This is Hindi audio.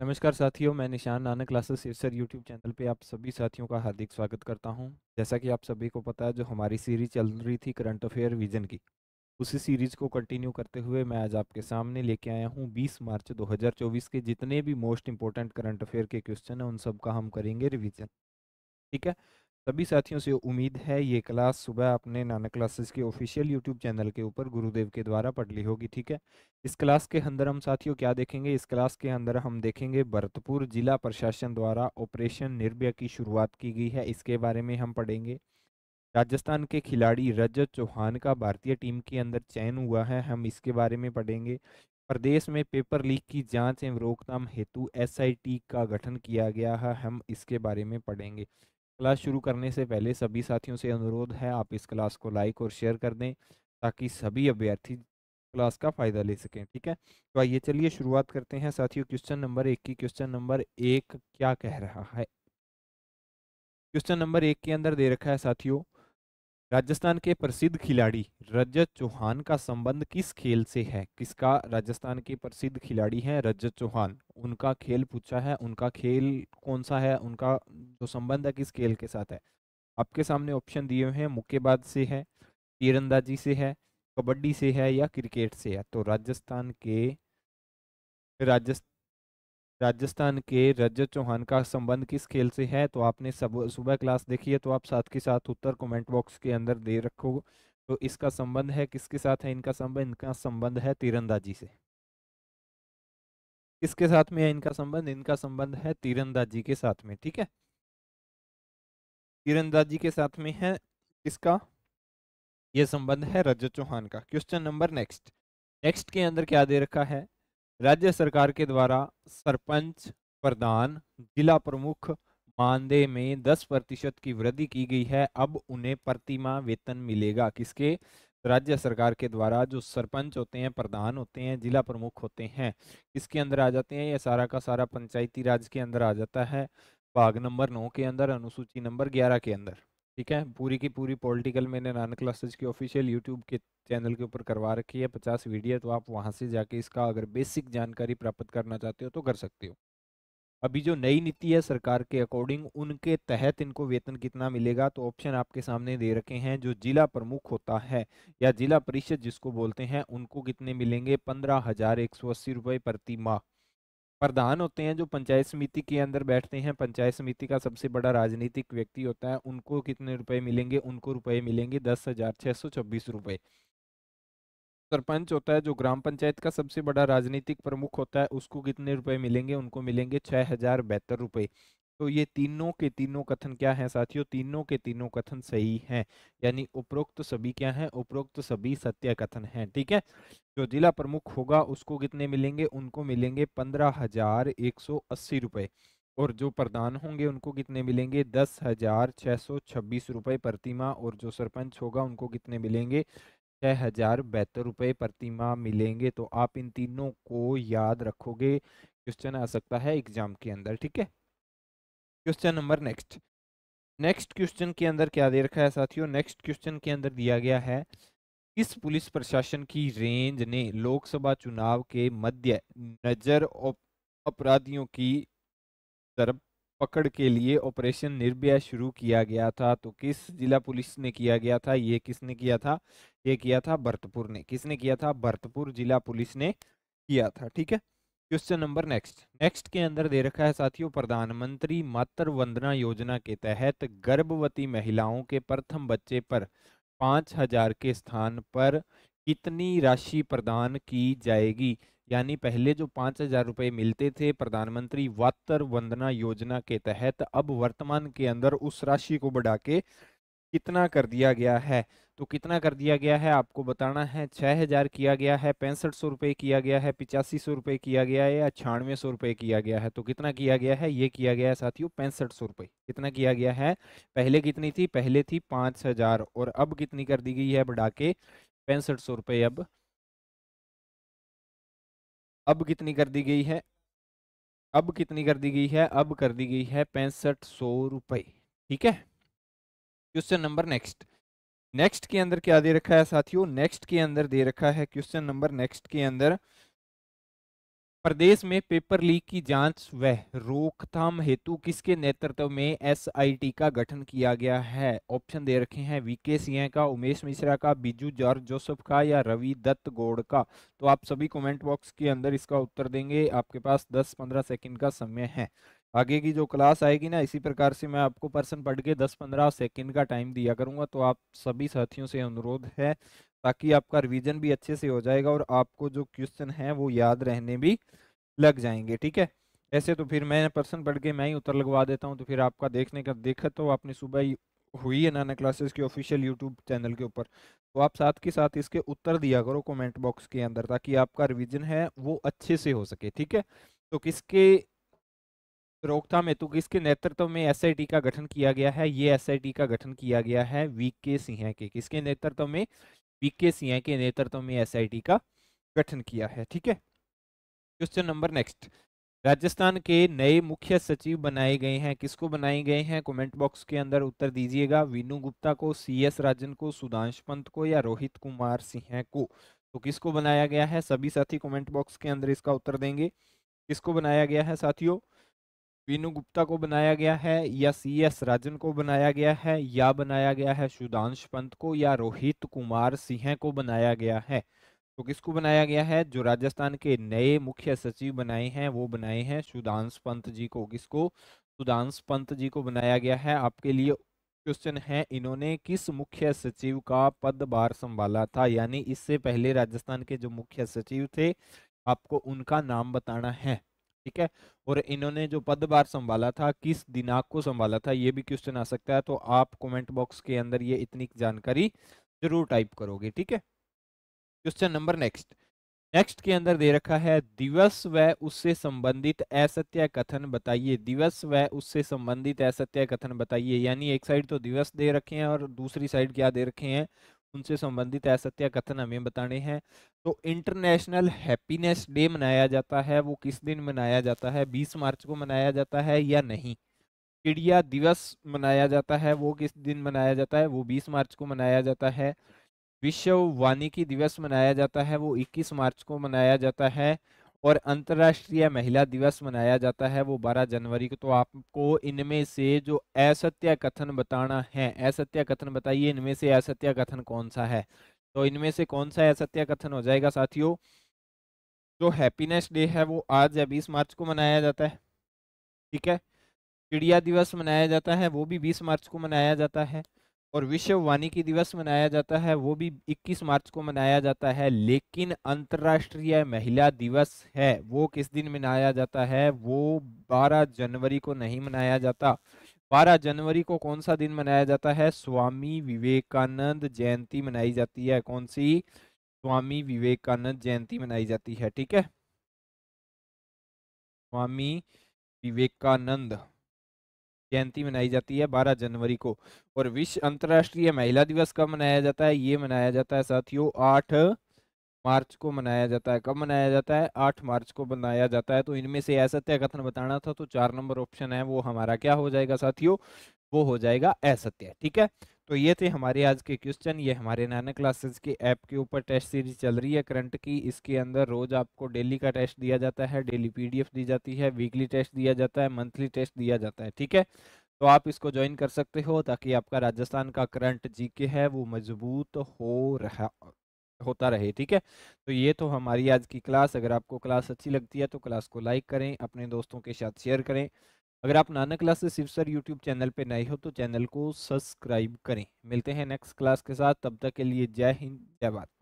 नमस्कार साथियों, मैं निशान नाना क्लासेस सर यूट्यूब चैनल पे आप सभी साथियों का हार्दिक स्वागत करता हूँ। जैसा कि आप सभी को पता है, जो हमारी सीरीज़ चल रही थी करंट अफेयर विजन की, उसी सीरीज़ को कंटिन्यू करते हुए मैं आज आपके सामने लेके आया हूँ 20 मार्च 2024 के जितने भी मोस्ट इंपॉर्टेंट करंट अफेयर के क्वेश्चन हैं, उन सब का हम करेंगे रिविजन। ठीक है? सभी साथियों से उम्मीद है ये क्लास सुबह अपने नानक क्लासेस के ऑफिशियल यूट्यूब चैनल के ऊपर गुरुदेव के द्वारा पढ़ ली होगी, ठीक है? इस क्लास के अंदर हम साथियों क्या देखेंगे? इस क्लास के अंदर हम देखेंगे भरतपुर जिला प्रशासन द्वारा ऑपरेशन निर्भया की शुरुआत की गई है। इसके बारे में हम पढ़ेंगे। राजस्थान के खिलाड़ी रजत चौहान का भारतीय टीम के अंदर चयन हुआ है। हम इसके बारे में पढ़ेंगे। प्रदेश में पेपर लीक की जाँच एवं रोकथाम हेतु एसआईटी का गठन किया गया है। हम इसके बारे में पढ़ेंगे। क्लास शुरू करने से पहले सभी साथियों से अनुरोध है, आप इस क्लास को लाइक और शेयर कर दें, ताकि सभी अभ्यर्थी क्लास का फ़ायदा ले सकें, ठीक है? तो आइए चलिए शुरुआत करते हैं। साथियों, क्वेश्चन नंबर एक की, क्वेश्चन नंबर एक क्या कह रहा है? क्वेश्चन नंबर एक के अंदर दे रखा है साथियों राजस्थान के प्रसिद्ध खिलाड़ी रजत चौहान का संबंध किस खेल से है? किसका राजस्थान के प्रसिद्ध खिलाड़ी हैं रजत चौहान? उनका खेल पूछा है, उनका खेल कौन सा है, उनका जो संबंध है किस खेल के साथ है? आपके सामने ऑप्शन दिए हुए हैं, मुक्केबाज से है, तीरंदाजी से है, कबड्डी से है या क्रिकेट से है। तो राजस्थान के राजस्थान राजस्थान के रजत चौहान का संबंध किस खेल से है? तो आपने सब, सुबह क्लास देखी है तो आप साथ के साथ उत्तर कमेंट बॉक्स के अंदर दे रखो तो इसका संबंध है, किसके साथ है इनका संबंध? इनका संबंध है तीरंदाजी से। किसके साथ में है इनका संबंध? इनका संबंध है तीरंदाजी के साथ में, ठीक है? तीरंदाजी के साथ में है किसका? यह संबंध है रजत चौहान का। क्वेश्चन नंबर नेक्स्ट नेक्स्ट के अंदर क्या दे रखा है? राज्य सरकार के द्वारा सरपंच प्रधान जिला प्रमुख मानदेय में 10 प्रतिशत की वृद्धि की गई है। अब उन्हें प्रतिमा वेतन मिलेगा। किसके? राज्य सरकार के द्वारा जो सरपंच होते हैं, प्रधान होते हैं, जिला प्रमुख होते हैं इसके अंदर आ जाते हैं? ये सारा का सारा पंचायती राज के अंदर आ जाता है। भाग नंबर नौ के अंदर, अनुसूची नंबर ग्यारह के अंदर। ठीक है? पूरी की पूरी पॉलिटिकल मैंने नानक क्लासेज की ऑफिशियल यूट्यूब के चैनल के ऊपर करवा रखी है। पचास वीडियो तो आप वहाँ से जाके इसका अगर बेसिक जानकारी प्राप्त करना चाहते हो तो कर सकते हो। अभी जो नई नीति है सरकार के अकॉर्डिंग उनके तहत इनको वेतन कितना मिलेगा तो ऑप्शन आपके सामने दे रखे हैं। जो जिला प्रमुख होता है या जिला परिषद जिसको बोलते हैं उनको कितने मिलेंगे? पंद्रह हज़ार एक सौ अस्सी रुपये प्रति माह। प्रधान होते हैं, जो पंचायत समिति के अंदर बैठते हैं। पंचायत समिति का सबसे बड़ा राजनीतिक व्यक्ति होता है। उनको कितने रुपए मिलेंगे? उनको रुपए मिलेंगे दस हज़ार छह सौ छब्बीस रुपए। सरपंच होता है, जो ग्राम पंचायत का सबसे बड़ा राजनीतिक प्रमुख होता है, उसको कितने रुपए मिलेंगे? उनको मिलेंगे छह हज़ार बहत्तर रुपये तो ये तीनों के तीनों कथन क्या हैं साथियों? तीनों के तीनों कथन सही हैं, यानी उपरोक्त सभी क्या हैं? उपरोक्त सभी सत्य कथन हैं, ठीक है? जो जिला प्रमुख होगा उसको कितने मिलेंगे? उनको मिलेंगे पंद्रह हज़ार एक सौ अस्सी रुपये और जो प्रधान होंगे उनको कितने मिलेंगे? दस हज़ार छः सौ छब्बीस रुपये प्रतिमा, और जो सरपंच होगा उनको कितने मिलेंगे? छः हज़ार बहत्तर रुपये प्रतिमा मिलेंगे तो आप इन तीनों को याद रखोगे, क्वेश्चन आ सकता है एग्ज़ाम के अंदर, ठीक है? Question number next. Next question के अंदर क्या दे रखा है साथियों? नेक्स्ट क्वेश्चन के अंदर दिया गया है, किस पुलिस प्रशासन की रेंज ने लोकसभा चुनाव के मध्य नज़र अपराधियों की तरफ़ पकड़ के लिए ऑपरेशन निर्भया शुरू किया गया था? तो किस जिला पुलिस ने किया गया था? ये किसने किया था? ये किया था भरतपुर ने। किसने किया था? भरतपुर जिला पुलिस ने किया था, ठीक है? Question number next. नेक्स्ट के अंदर दे रखा है साथियों, प्रधानमंत्री मातृ वंदना योजना के तहत गर्भवती महिलाओं के प्रथम बच्चे पर पाँच हज़ार के स्थान पर कितनी राशि प्रदान की जाएगी? यानी पहले जो पाँच हज़ार रुपये मिलते थे प्रधानमंत्री वातर वंदना योजना के तहत, अब वर्तमान के अंदर उस राशि को बढ़ा के कितना कर दिया गया है? तो कितना कर दिया गया है आपको बताना है? छः हज़ार किया गया है, पैंसठ सौ रुपये किया गया है, पिचासी सौ रुपये किया गया है या छियानवे सौ रुपये किया गया है? तो कितना किया गया है? ये किया गया है साथियों, पैंसठ सौ रुपये। कितना किया गया है? पहले कितनी थी? पहले थी पाँच हज़ार और अब कितनी कर दी गई है? बढ़ा के पैंसठ सौ रुपये अब। अब कितनी कर दी गई है? अब कितनी कर दी गई है? अब कर दी गई है पैंसठ सौ रुपये। ठीक है? Question number next. नेक्स्ट के अंदर क्या दे रखा है साथियों? नेक्स्ट के अंदर दे रखा है क्वेश्चन नंबर नेक्स्ट के अंदर। प्रदेश में पेपर लीक की जाँच व रोकथाम हेतु किसके नेतृत्व में एसआईटी का गठन किया गया है? ऑप्शन दे रखे हैं वीके सिंह का, उमेश मिश्रा का, बीजू जॉर्ज जोसेफ का या रवि दत्त गौड़ का? तो आप सभी कमेंट बॉक्स के अंदर इसका उत्तर देंगे। आपके पास 10-15 सेकंड का समय है। आगे की जो क्लास आएगी ना, इसी प्रकार से मैं आपको पर्सन पढ़ के 10-15 सेकंड का टाइम दिया करूँगा तो आप सभी साथियों से अनुरोध है ताकि आपका रिवीजन भी अच्छे से हो जाएगा और आपको जो क्वेश्चन है वो याद रहने भी लग जाएँगे, ठीक है? ऐसे तो फिर मैं पर्सन पढ़ के मैं ही उत्तर लगवा देता हूँ तो फिर आपका देखने का, देखा तो आपने सुबह ही हुई है नाना क्लासेस की ऑफिशियल यूट्यूब चैनल के ऊपर तो आप साथ के साथ इसके उत्तर दिया करो कमेंट बॉक्स के अंदर ताकि आपका रिवीजन है वो अच्छे से हो सके, ठीक है? तो किसके रोकथाम हेतु किसके नेतृत्व में एसआईटी का गठन किया गया है? ये एसआईटी का गठन किया गया है वी के सिंह के। किसके नेतृत्व में? वीके सिंह के नेतृत्व में एसआईटी का गठन किया है, ठीक है? Question number next. राजस्थान के नए मुख्य सचिव बनाए गए हैं। किसको बनाए गए हैं? कमेंट बॉक्स के अंदर उत्तर दीजिएगा। वीनू गुप्ता को सी एस राजन को, सुधांश पंत को या रोहित कुमार सिंह को? तो किसको बनाया गया है? सभी साथी कमेंट बॉक्स के अंदर इसका उत्तर देंगे। किसको बनाया गया है साथियों? वीनू गुप्ता को बनाया गया है या सी एस राजन को बनाया गया है या बनाया गया है सुधांश पंत को या रोहित कुमार सिंह को बनाया गया है? तो किसको बनाया गया है? जो राजस्थान के नए मुख्य सचिव बनाए हैं, वो बनाए हैं सुधांश पंत जी को। किसको? सुधांश पंत जी को बनाया गया है। आपके लिए क्वेश्चन है, इन्होंने किस मुख्य सचिव का पदभार संभाला था? यानी इससे पहले राजस्थान के जो मुख्य सचिव थे, आपको उनका नाम बताना है। ठीक है? और इन्होंने जो पदभार संभाला था, किस दिनांक को संभाला था, ये भी क्वेश्चन आ सकता है तो आप कमेंट बॉक्स के अंदर ये इतनी जानकारी ज़रूर टाइप करोगे, ठीक है? क्वेश्चन नंबर नेक्स्ट नेक्स्ट के अंदर दे रखा है, दिवस व उससे संबंधित असत्य कथन बताइए। दिवस व उससे संबंधित असत्य कथन बताइए, यानी एक साइड तो दिवस दे रखे हैं और दूसरी साइड क्या दे रखे हैं? उनसे संबंधित असत्य कथन हमें बताने हैं। तो इंटरनेशनल हैप्पीनेस डे मनाया जाता है। वो किस दिन मनाया जाता है? 20 मार्च को मनाया जाता है या नहीं? चिड़िया दिवस मनाया जाता है। वो किस दिन मनाया जाता है? वो 20 मार्च को मनाया जाता है। विश्व वानिकी दिवस मनाया जाता है। वो 21 मार्च को मनाया जाता है। और अंतर्राष्ट्रीय महिला दिवस मनाया जाता है वो 12 जनवरी को। तो आपको इनमें से जो असत्य कथन बताना है, असत्य कथन बताइए, इनमें से असत्य कथन कौन सा है? तो इनमें से कौन सा असत्य कथन हो जाएगा साथियों? जो हैप्पीनेस डे है वो आज या बीस मार्च को मनाया जाता है। ठीक है? चिड़िया दिवस मनाया जाता है, वो भी बीस मार्च को मनाया जाता है। और विश्व वानिकी दिवस मनाया जाता है, वो भी 21 मार्च को मनाया जाता है, लेकिन अंतर्राष्ट्रीय महिला दिवस है, वो किस दिन मनाया जाता है? वो 12 जनवरी को नहीं मनाया जाता। 12 जनवरी को कौन सा दिन मनाया जाता है? स्वामी विवेकानंद जयंती मनाई जाती है। कौन सी? स्वामी विवेकानंद जयंती मनाई जाती है, ठीक है? स्वामी विवेकानंद। जयंती मनाई जाती है 12 जनवरी को और विश्व अंतर्राष्ट्रीय महिला दिवस कब मनाया जाता है? ये मनाया जाता है साथियों आठ मार्च को मनाया जाता है। कब मनाया जाता है? आठ मार्च को मनाया जाता है। तो इनमें से असत्य कथन बताना था तो चार नंबर ऑप्शन है, वो हमारा क्या हो जाएगा साथियों? वो हो जाएगा असत्य, ठीक है? तो ये थे हमारे आज के क्वेश्चन, ये हमारे नाना क्लासेस के ऐप के ऊपर टेस्ट सीरीज़ चल रही है करंट की। इसके अंदर रोज आपको डेली का टेस्ट दिया जाता है, डेली पीडीएफ दी जाती है, वीकली टेस्ट दिया जाता है, मंथली टेस्ट दिया जाता है, ठीक है? तो आप इसको ज्वाइन कर सकते हो ताकि आपका राजस्थान का करंट जीके है वो मज़बूत हो रहा, होता रहे, ठीक है? तो ये तो हमारी आज की क्लास, अगर आपको क्लास अच्छी लगती है तो क्लास को लाइक करें, अपने दोस्तों के साथ शेयर करें। अगर आप नाना क्लासेस सिर्फ़ सर यूट्यूब चैनल पे नए हो तो चैनल को सब्सक्राइब करें। मिलते हैं नेक्स्ट क्लास के साथ, तब तक के लिए जय हिंद, जय भारत।